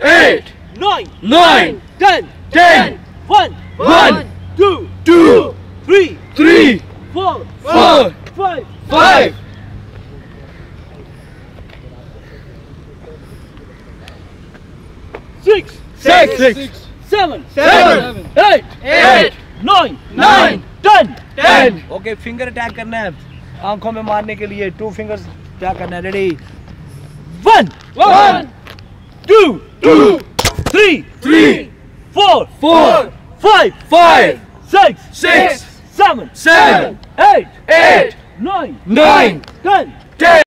eight, nine, nine, ten, ten, one, one, two, two, three, three, four, four, five, five, six, six, six, seven, seven, eight, eight, nine, nine, ten. ten. Okay finger attack करना है आँखों में मारने के लिए two fingers क्या करना है ready One, One, two, three, three, four, four, five, five, six, six, seven, seven, eight, eight, nine, nine, ten. ten.